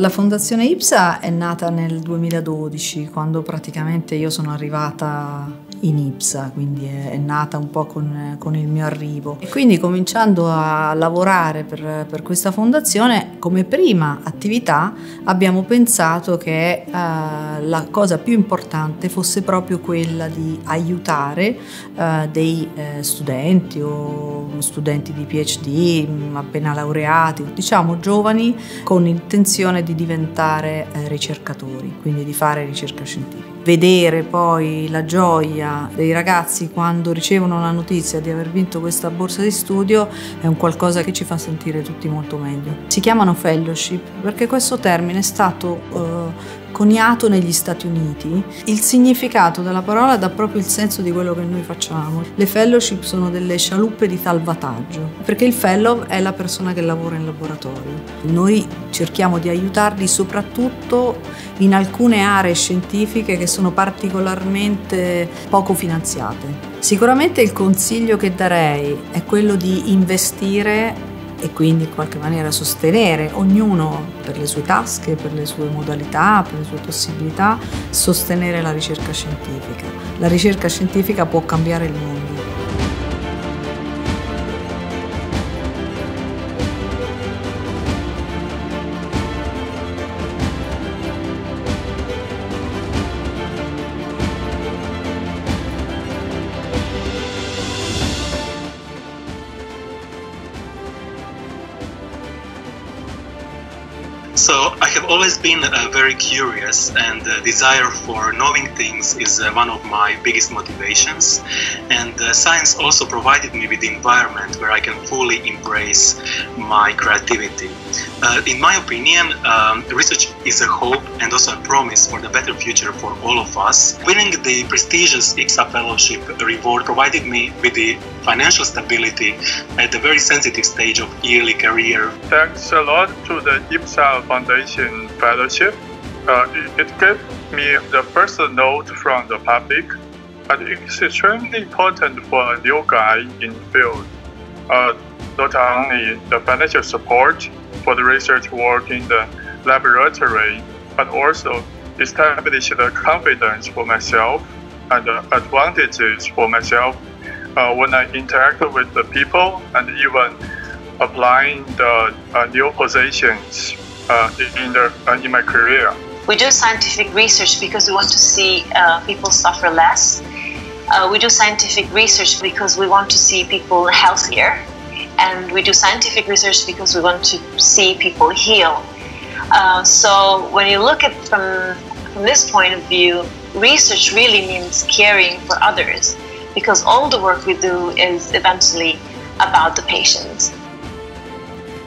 La fondazione IPSA è nata nel 2012, quando praticamente io sono arrivata in IPSA, quindi è, è nata un po' con, con, il mio arrivo. E quindi cominciando a lavorare per, per, questa fondazione, come prima attività abbiamo pensato che eh, la cosa più importante fosse proprio quella di aiutare eh, dei eh, studenti o studenti di PhD mm, appena laureati, diciamo giovani con intenzione di diventare eh, ricercatori, quindi di fare ricerca scientifica vedere poi la gioia dei ragazzi quando ricevono la notizia di aver vinto questa borsa di studio è un qualcosa che ci fa sentire tutti molto meglio. Si chiamano fellowship perché questo termine è stato uh, coniato negli Stati Uniti, il significato della parola dà proprio il senso di quello che noi facciamo. Le fellowship sono delle scialuppe di salvataggio, perché il fellow è la persona che lavora in laboratorio. Noi cerchiamo di aiutarli soprattutto in alcune aree scientifiche che sono particolarmente poco finanziate. Sicuramente il consiglio che darei è quello di investire e quindi in qualche maniera sostenere ognuno per le sue tasche, per le sue modalità, per le sue possibilità, sostenere la ricerca scientifica. La ricerca scientifica può cambiare il mondo. So I have always been uh, very curious, and the desire for knowing things is uh, one of my biggest motivations. And uh, science also provided me with the environment where I can fully embrace my creativity. Uh, in my opinion, um, research is a hope and also a promise for the better future for all of us. Winning the prestigious IPSA Fellowship reward provided me with the financial stability at the very sensitive stage of early career. Thanks a lot to the IPSA Foundation Fellowship. Uh, it, gave me the first note from the public, but it's extremely important for a new guy in the field. Uh, not only the financial support for the research work in the laboratory, but also establish the confidence for myself and the advantages for myself uh, when I interact with the people and even applying the uh, new positions uh, in, the, uh, in my career. We do scientific research because we want to see uh, people suffer less. We do scientific research because we want to see people healthier. And we do scientific research because we want to see people heal. so when you look at from, from this point of view, research really means caring for others because all the work we do is eventually about the patients.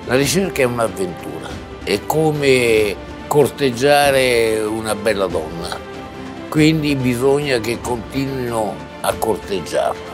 La ricerca è un'avventura, è come corteggiare una bella donna, quindi bisogna che continuino a corteggiarla.